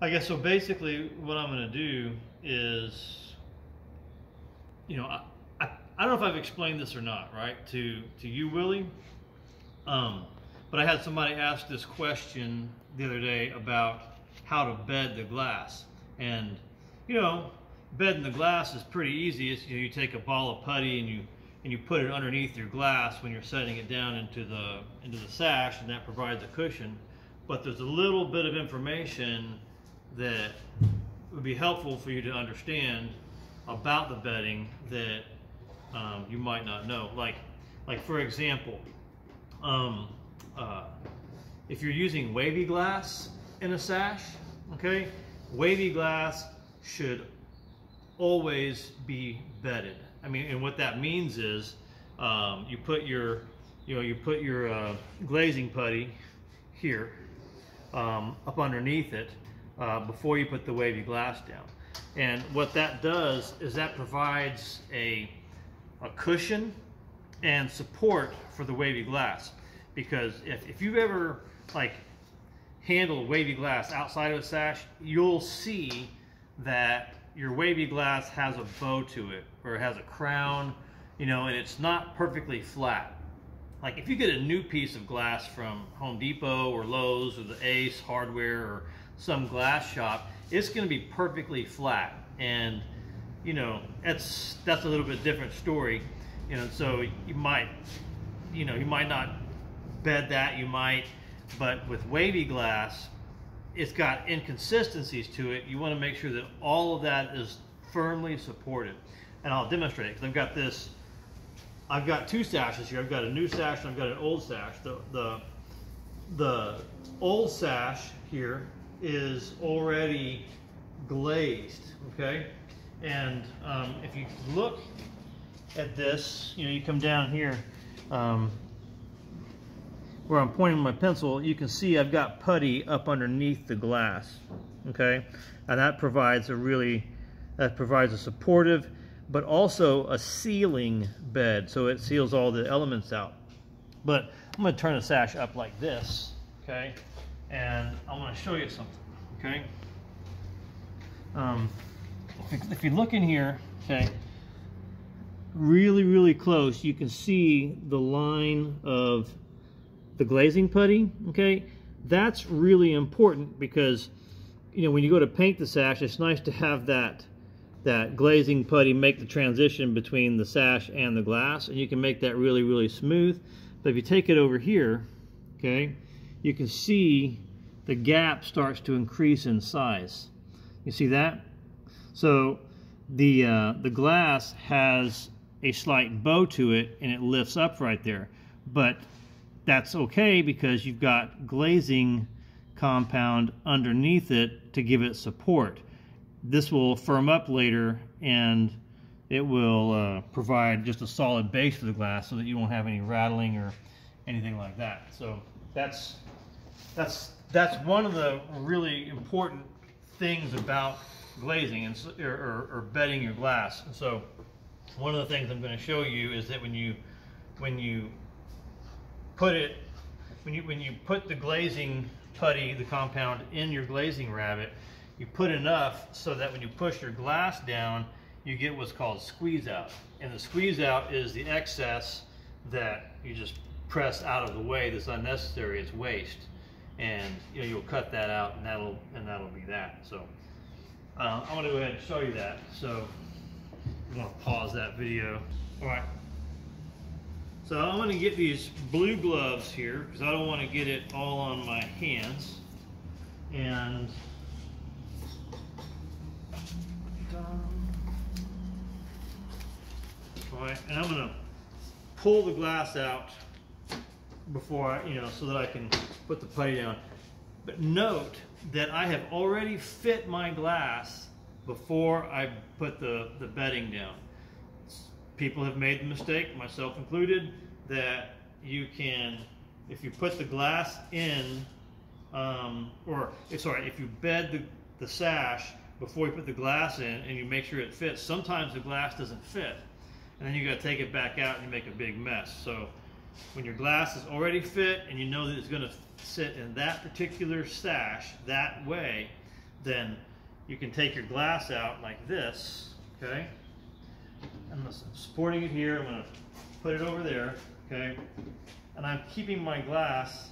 I guess so. Basically, what I'm going to do is, you know, I, I, I don't know if I've explained this or not, right? To to you, Willie. Um, but I had somebody ask this question the other day about how to bed the glass, and you know, bedding the glass is pretty easy. It's, you, know, you take a ball of putty and you and you put it underneath your glass when you're setting it down into the into the sash, and that provides a cushion. But there's a little bit of information that would be helpful for you to understand about the bedding that um, you might not know. Like, like for example, um, uh, if you're using wavy glass in a sash, okay, wavy glass should always be bedded. I mean, and what that means is um, you put your, you know, you put your uh, glazing putty here um, up underneath it uh, before you put the wavy glass down. And what that does is that provides a, a cushion and support for the wavy glass. Because if, if you've ever like handled wavy glass outside of a sash, you'll see that your wavy glass has a bow to it or it has a crown, you know, and it's not perfectly flat. Like if you get a new piece of glass from Home Depot or Lowe's or the Ace Hardware or some glass shop, it's going to be perfectly flat. And you know, that's that's a little bit different story. You know, so you might, you know, you might not bed that, you might, but with wavy glass, it's got inconsistencies to it. You want to make sure that all of that is firmly supported. And I'll demonstrate because I've got this, I've got two sashes here. I've got a new sash and I've got an old sash. The, the, the old sash here is already glazed, okay? And um, if you look at this, you know, you come down here, um, where I'm pointing my pencil, you can see I've got putty up underneath the glass, okay? And that provides a really, that provides a supportive, but also a sealing bed, so it seals all the elements out. But I'm gonna turn the sash up like this, okay? And I wanna show you something, okay? Um, if you look in here, okay, really, really close, you can see the line of the glazing putty, okay, that's really important because, you know, when you go to paint the sash, it's nice to have that that glazing putty make the transition between the sash and the glass, and you can make that really, really smooth. But if you take it over here, okay, you can see the gap starts to increase in size. You see that? So the, uh, the glass has a slight bow to it and it lifts up right there. But that's okay because you've got glazing compound underneath it to give it support. This will firm up later and it will uh, provide just a solid base for the glass so that you won't have any rattling or anything like that. So that's that's that's one of the really important things about glazing and or, or, or bedding your glass. And so one of the things I'm going to show you is that when you when you put it, when you, when you put the glazing putty, the compound in your glazing rabbet, you put enough so that when you push your glass down, you get what's called squeeze out. And the squeeze out is the excess that you just press out of the way that's unnecessary, it's waste. And you know, you'll cut that out and that'll, and that'll be that. So uh, I'm gonna go ahead and show you that. So I'm gonna pause that video. All right. So I'm going to get these blue gloves here because I don't want to get it all on my hands. And all right, and I'm going to pull the glass out before I, you know, so that I can put the putty down. But note that I have already fit my glass before I put the, the bedding down people have made the mistake, myself included, that you can, if you put the glass in, um, or eh, sorry, if you bed the, the sash before you put the glass in and you make sure it fits, sometimes the glass doesn't fit. And then you got to take it back out and you make a big mess. So when your glass is already fit and you know that it's going to sit in that particular sash that way, then you can take your glass out like this, okay? I'm supporting it here, I'm gonna put it over there, okay? And I'm keeping my glass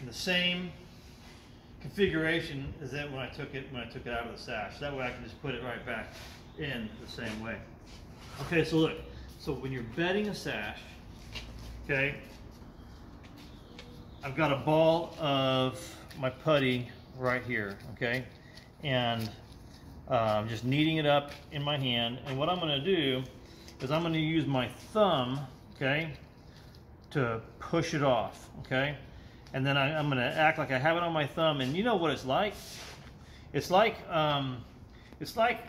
in the same configuration as that when I took it when I took it out of the sash. That way I can just put it right back in the same way. Okay, so look, so when you're bedding a sash, okay, I've got a ball of my putty right here, okay, and uh, I'm just kneading it up in my hand. And what I'm going to do is I'm going to use my thumb, okay, to push it off, okay and then I, am going to act like I have it on my thumb. And you know what it's like? It's like um, it's like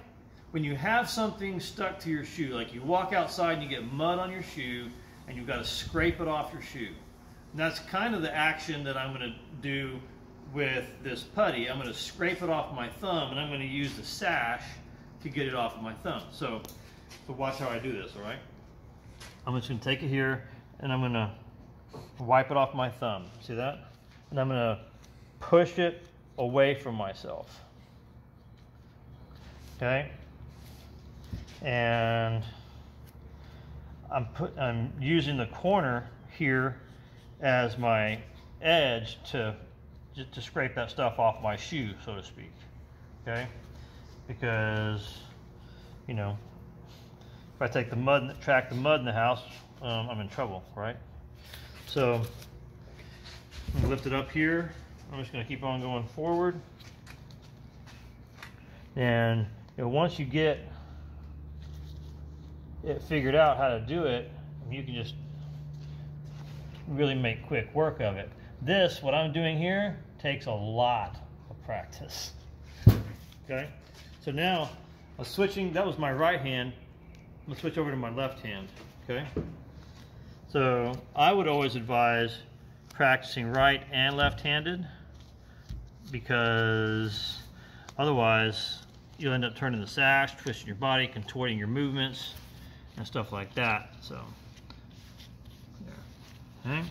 when you have something stuck to your shoe. Like you walk outside and you get mud on your shoe, and you've got to scrape it off your shoe. And that's kind of the action that I'm going to do with this putty. I'm going to scrape it off my thumb, and I'm going to use the sash to get it off of my thumb. So, so watch how I do this. All right. I'm just going to take it here, and I'm going to wipe it off my thumb. See that? And I'm going to push it away from myself. Okay? And I'm put I'm using the corner here as my edge to to scrape that stuff off my shoe, so to speak. Okay? Because you know, if I take the mud, track the mud in the house, um, I'm in trouble, right? So lift it up here. I'm just going to keep on going forward. And you know, once you get it figured out how to do it, you can just really make quick work of it. This, what I'm doing here, takes a lot of practice. Okay, so now I'm switching, that was my right hand. I'm gonna switch over to my left hand, okay? So I would always advise practicing right and left-handed because otherwise you'll end up turning the sash, twisting your body, contorting your movements, and stuff like that. So, okay.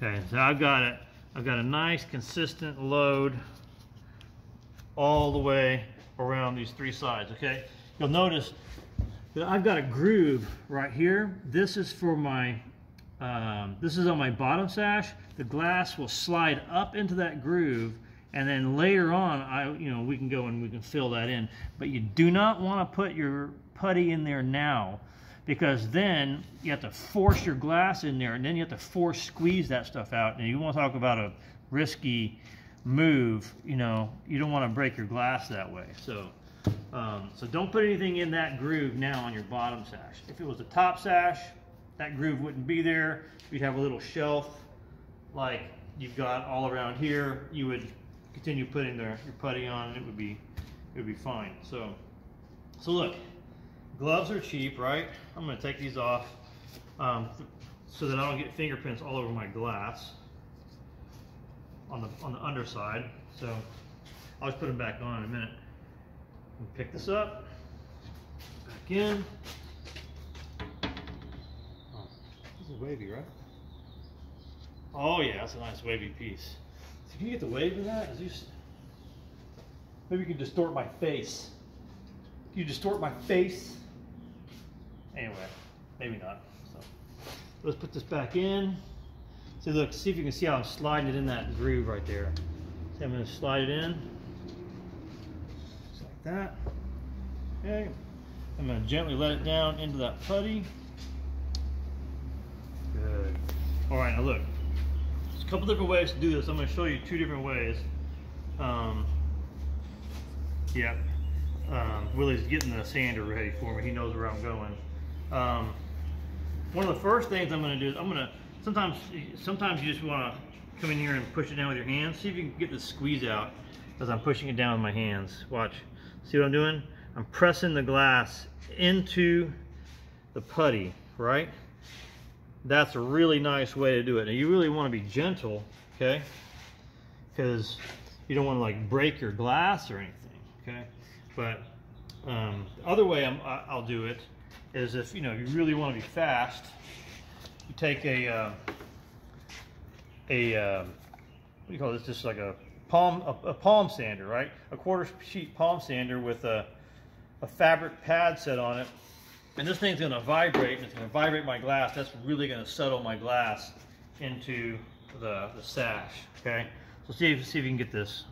Okay, so I've got it. I've got a nice consistent load all the way around these three sides, okay? You'll notice that I've got a groove right here. This is for my, um, this is on my bottom sash. The glass will slide up into that groove and then later on, I, you know, we can go and we can fill that in. But you do not want to put your putty in there now because then you have to force your glass in there and then you have to force squeeze that stuff out. And you want to talk about a risky move, you know, you don't want to break your glass that way. So, um, so don't put anything in that groove now on your bottom sash. If it was a top sash, that groove wouldn't be there. You'd have a little shelf like you've got all around here. You would continue putting the, your putty on and it would be, it would be fine. So, so look, gloves are cheap, right? I'm going to take these off um, so that I don't get fingerprints all over my glass on the on the underside. So I'll just put them back on in a minute. pick this up, back in. Oh, this is wavy, right? Oh yeah, that's a nice wavy piece. Can you get the wave in that? Maybe you can distort my face. Can you distort my face? Anyway, maybe not. So let's put this back in. So look, see if you can see how I'm sliding it in that groove right there. So I'm going to slide it in. Just like that. Okay. I'm going to gently let it down into that putty. Good. All right, now look. A couple different ways to do this. I'm going to show you two different ways. Um, yeah. Um, Willie's getting the sander ready for me. He knows where I'm going. Um, one of the first things I'm going to do is I'm going to sometimes sometimes you just want to come in here and push it down with your hands. See if you can get the squeeze out as I'm pushing it down with my hands. Watch. See what I'm doing? I'm pressing the glass into the putty, right? That's a really nice way to do it. Now you really want to be gentle, okay? Because you don't want to like break your glass or anything, okay? But um, the other way I'm, I'll do it is if you know you really want to be fast, you take a uh, a um, what do you call this? Just like a palm a, a palm sander, right? A quarter sheet palm sander with a a fabric pad set on it. And this thing's gonna vibrate, and it's gonna vibrate my glass. That's really gonna settle my glass into the, the sash, okay? So see if, see if you can get this.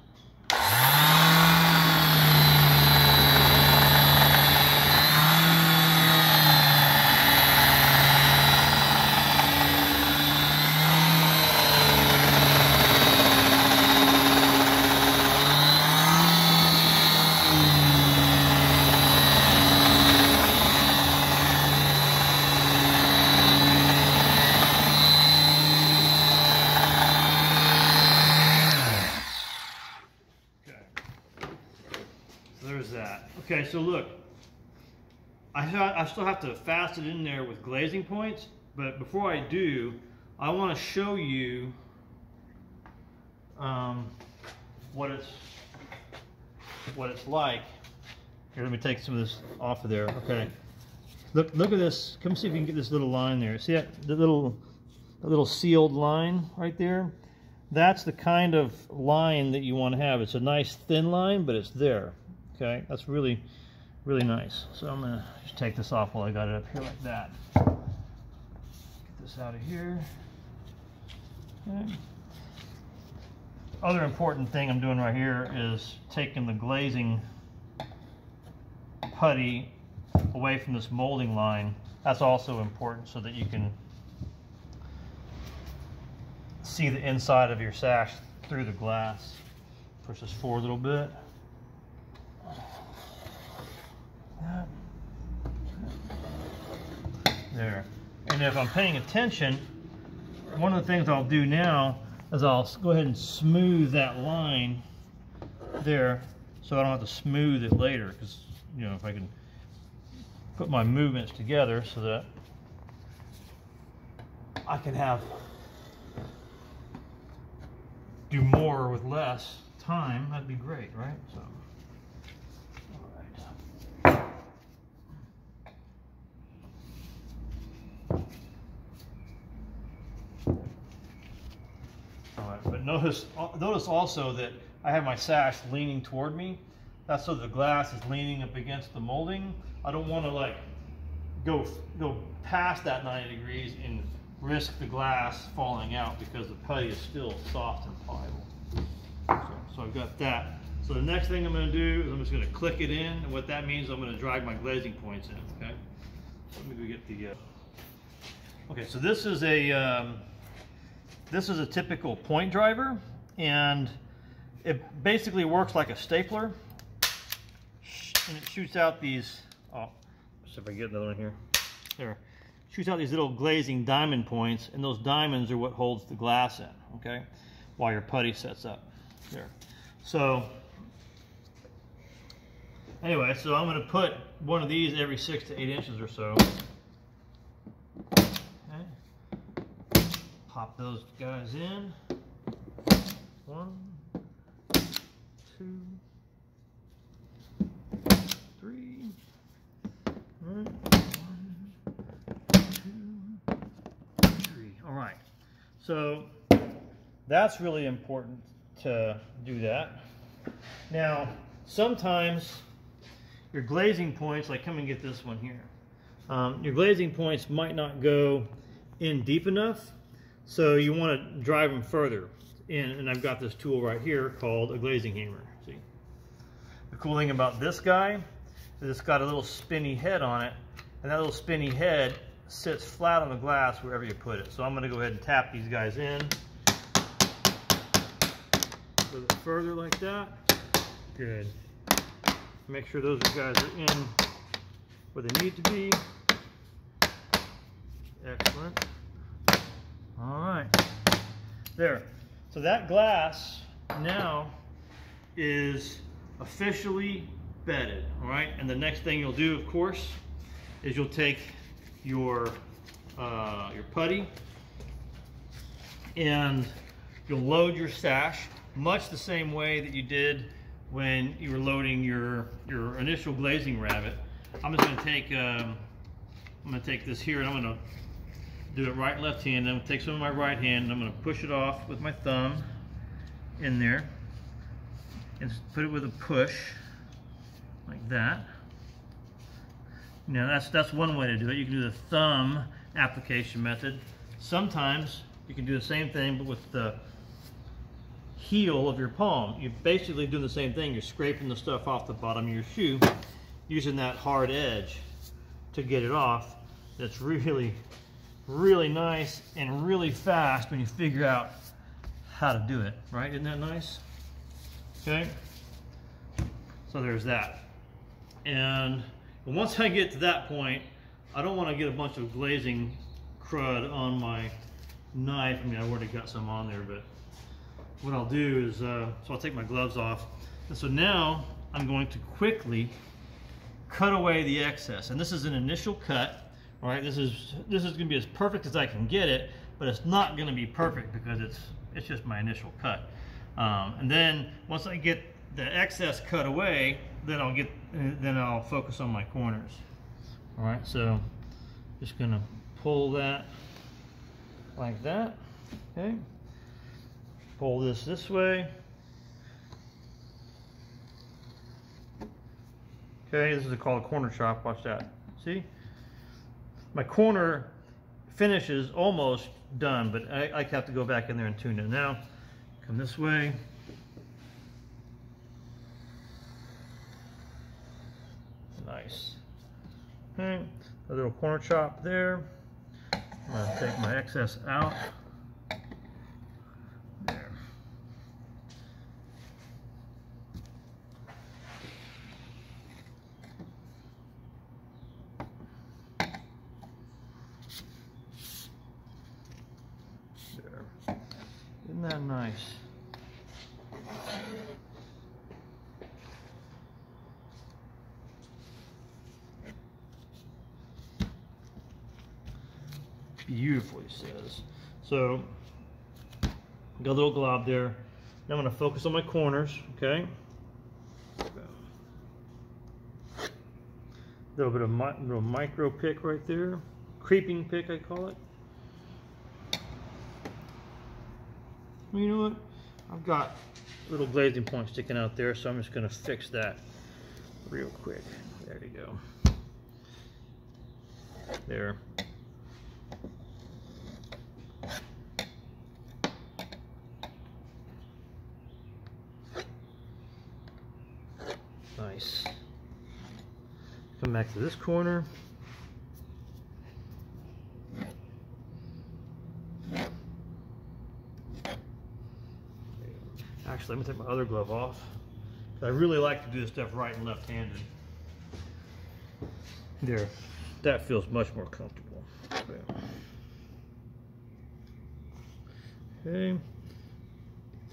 Okay. So there's that. Okay, so look, I, I still have to fast it in there with glazing points, but before I do, I want to show you um, what it's what it's like. Here, let me take some of this off of there. Okay. Look, look at this. Come see if you can get this little line there. See that the little, the little sealed line right there? That's the kind of line that you want to have. It's a nice thin line, but it's there. Okay, that's really, really nice. So I'm gonna just take this off while I got it up here like that. Get this out of here. Okay. Other important thing I'm doing right here is taking the glazing putty away from this molding line. That's also important so that you can see the inside of your sash through the glass. Push this forward a little bit. That. There. And if I'm paying attention, one of the things I'll do now is I'll go ahead and smooth that line there so I don't have to smooth it later because you know if I can put my movements together so that I can have do more with less time, that'd be great, right? So, all right. All right, but notice, notice also that I have my sash leaning toward me. That's so the glass is leaning up against the molding. I don't want to like go go past that 90 degrees and risk the glass falling out because the putty is still soft and pliable. So, so I've got that. So the next thing I'm going to do is I'm just going to click it in, and what that means I'm going to drag my glazing points in. Okay. Let me go get the. Uh... Okay, so this is a um, this is a typical point driver, and it basically works like a stapler, and it shoots out these. Oh, see if I get another one here. There shoots out these little glazing diamond points, and those diamonds are what holds the glass in, okay? While your putty sets up. There. So, anyway, so I'm going to put one of these every six to eight inches or so. Pop those guys in. One, two, three. All right. All right, so that's really important to do that. Now, sometimes your glazing points, like come and get this one here, um, your glazing points might not go in deep enough, so you want to drive them further in, and I've got this tool right here called a glazing hammer, see? The cool thing about this guy is it's got a little spinny head on it, and that little spinny head sits flat on the glass wherever you put it. So I'm gonna go ahead and tap these guys in. A little further like that. Good. Make sure those guys are in where they need to be. Excellent. All right. There. So that glass now is officially bedded, all right? And the next thing you'll do, of course, is you'll take your, uh, your putty and you'll load your sash much the same way that you did when you were loading your, your initial glazing rabbet. I'm just gonna take, um, I'm gonna take this here and I'm gonna do it right and left hand. I'm gonna take some of my right hand and I'm gonna push it off with my thumb in there and put it with a push like that. Now that's that's one way to do it. You can do the thumb application method. Sometimes you can do the same thing but with the heel of your palm. You're basically doing the same thing. You're scraping the stuff off the bottom of your shoe using that hard edge to get it off. That's really, really nice and really fast when you figure out how to do it, right? Isn't that nice? Okay. So there's that. And once I get to that point, I don't want to get a bunch of glazing crud on my knife. I mean, I've already got some on there, but what I'll do is, uh, so I'll take my gloves off. And so now I'm going to quickly cut away the excess. And this is an initial cut, all right? This is, this is gonna be as perfect as I can get it, but it's not gonna be perfect because it's, it's just my initial cut. Um, and then once I get the excess cut away, then I'll get, then I'll focus on my corners. All right, so just gonna pull that like that, okay? Pull this this way. Okay, this is called a corner chop, watch that. See? My corner finish is almost done, but I, I have to go back in there and tune it. Now, come this way. Nice. Okay, a little corner chop there. I'm gonna take my excess out. There. There. Isn't that nice? Beautiful, he says. So, got a little glob there. Now I'm to focus on my corners, okay? A little bit of little micro pick right there. Creeping pick, I call it. You know what? I've got little glazing points sticking out there, so I'm just to fix that real quick. There you go. There. Nice. Come back to this corner. Actually, let me take my other glove off. I really like to do this stuff right and left-handed. There, that feels much more comfortable. Okay,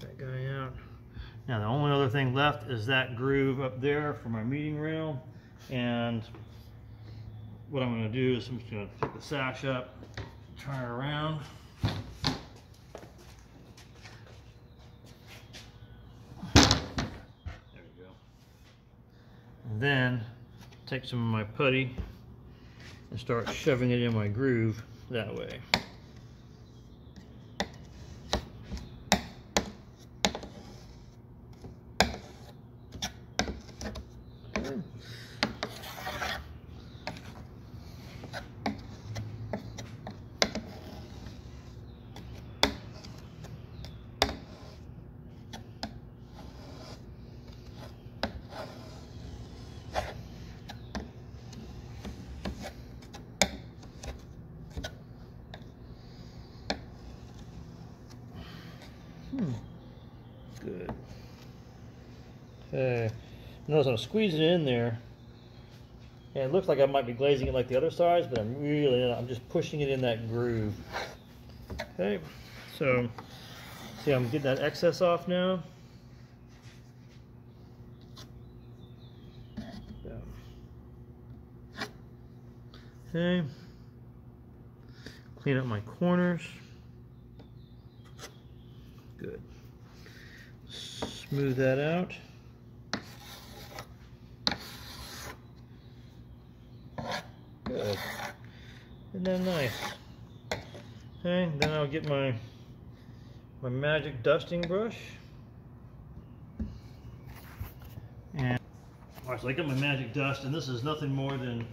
get that guy out. Now the only other thing left is that groove up there for my meeting rail. And what I'm gonna do is I'm just gonna pick the sash up, turn it around. There we go. And then take some of my putty and start shoving it in my groove that way. Good. Okay. Notice I'm squeezing it in there. And it looks like I might be glazing it like the other sides, but I'm really not. I'm just pushing it in that groove. Okay. So, see, I'm getting that excess off now. Okay. Clean up my corners. Good. Smooth that out. Good. Isn't that nice? Okay, then I'll get my my magic dusting brush. And right, so I got my magic dust, and this is nothing more than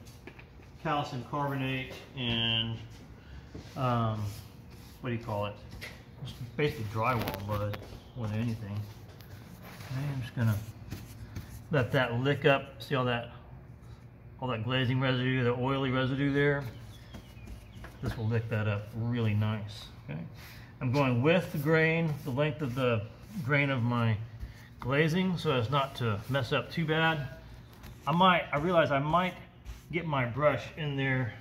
calcium carbonate and um, what do you call it? It's basically drywall mud more than anything. Okay, I'm just gonna let that lick up. See all that all that glazing residue, the oily residue there. This will lick that up really nice. Okay. I'm going with the grain, the length of the grain of my glazing so as not to mess up too bad. I might, I realize I might get my brush in there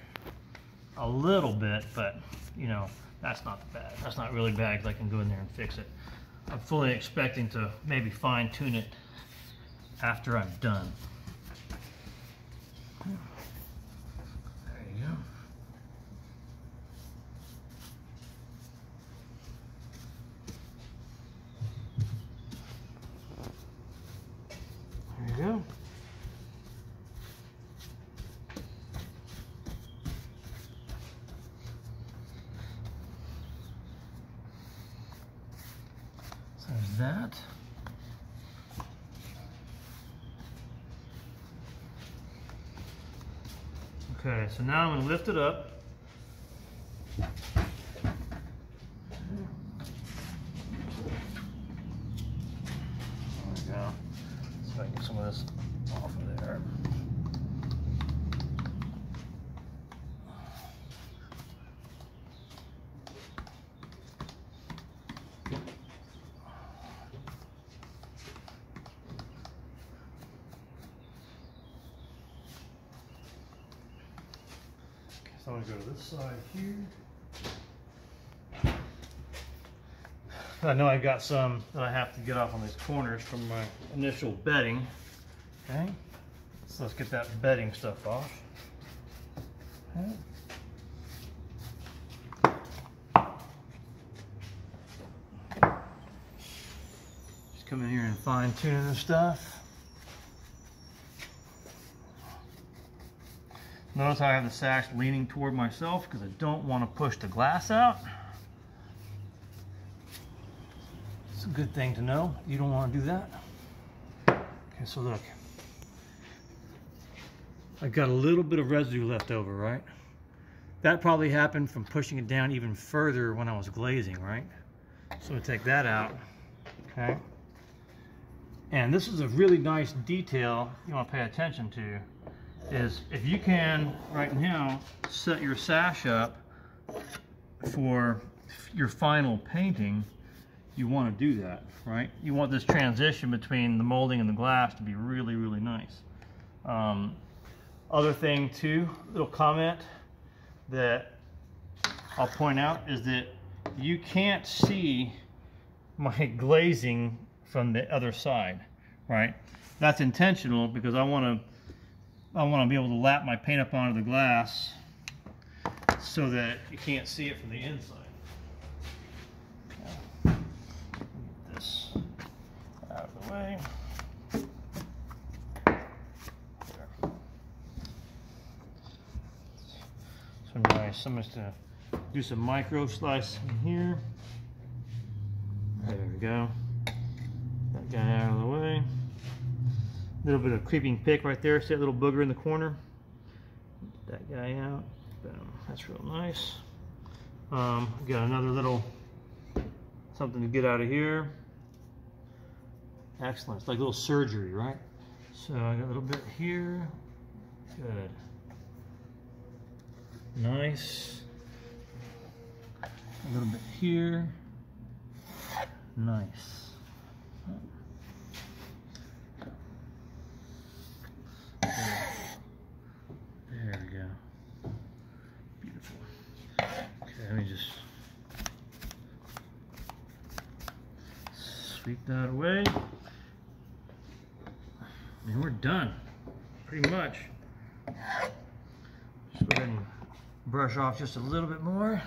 a little bit, but you know, that's not bad. That's not really bad because I can go in there and fix it. I'm fully expecting to maybe fine tune it after I'm done. There you go. There you go. So there's that. Okay, so now I'm to lift it up. There we go. So I can get some of this off of there. Okay, so I'm gonna go to this side here. I know I've got some that I have to get off on these corners from my initial bedding. Okay, so let's get that bedding stuff off. Okay. Just come in here and fine tune the stuff. Notice I have the sash leaning toward myself because I don't want to push the glass out. It's a good thing to know. You don't want to do that. Okay, so look. I've got a little bit of residue left over, right? That probably happened from pushing it down even further when I was glazing, right? So we take that out, okay? And this is a really nice detail you want to pay attention to is if you can right now set your sash up for your final painting, you want to do that, right? You want this transition between the molding and the glass to be really, really nice. Um, other thing too, little comment that I'll point out is that you can't see my glazing from the other side, right? That's intentional because I want to I want to be able to lap my paint up onto the glass so that you can't see it from the inside. Get this out of the way. So nice. I'm gonna do some micro slice in here. There we go. That guy out of the way A little bit of creeping pick right there. See that little booger in the corner? Get that guy out. Boom. That's real nice. Um, got another little something to get out of here. Excellent. It's like a little surgery, right? So I got a little bit here. Good. Nice. A little bit here. Nice. There we go. Beautiful. Okay, let me just sweep that away. And we're done, pretty much. Just go ahead and brush off just a little bit more.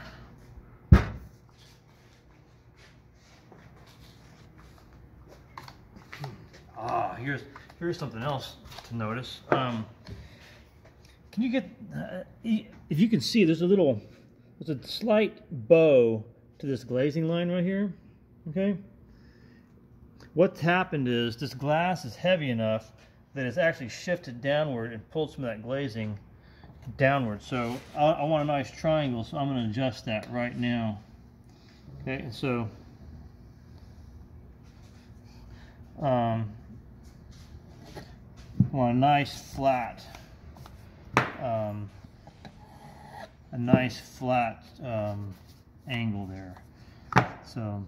Ah, here's here's something else to notice. Um, can you get, uh, if you can see, there's a little there's a slight bow to this glazing line right here, okay? What's happened is this glass is heavy enough that it's actually shifted downward and pulled some of that glazing downward. So I, I want a nice triangle, so I'm going to adjust that right now. Okay, so um, I want a nice flat, um, a nice flat um, angle there. So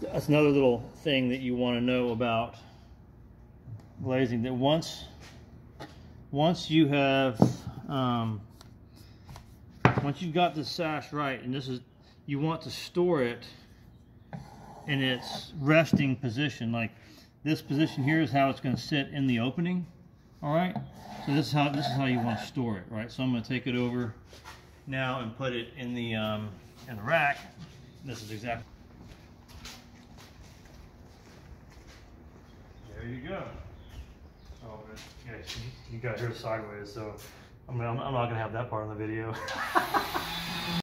that's another little thing that you want to know about glazing that once once you have um, once you've got the sash right and this is you want to store it in its resting position like this position here is how it's going to sit in the opening all right? So this is how this is how you want to store it right? So I'm going to take it over now and put it in the um, in the rack. This is exactly there you go Oh, yeah, you got here sideways, so I mean, I'm, I'm not gonna have that part in the video.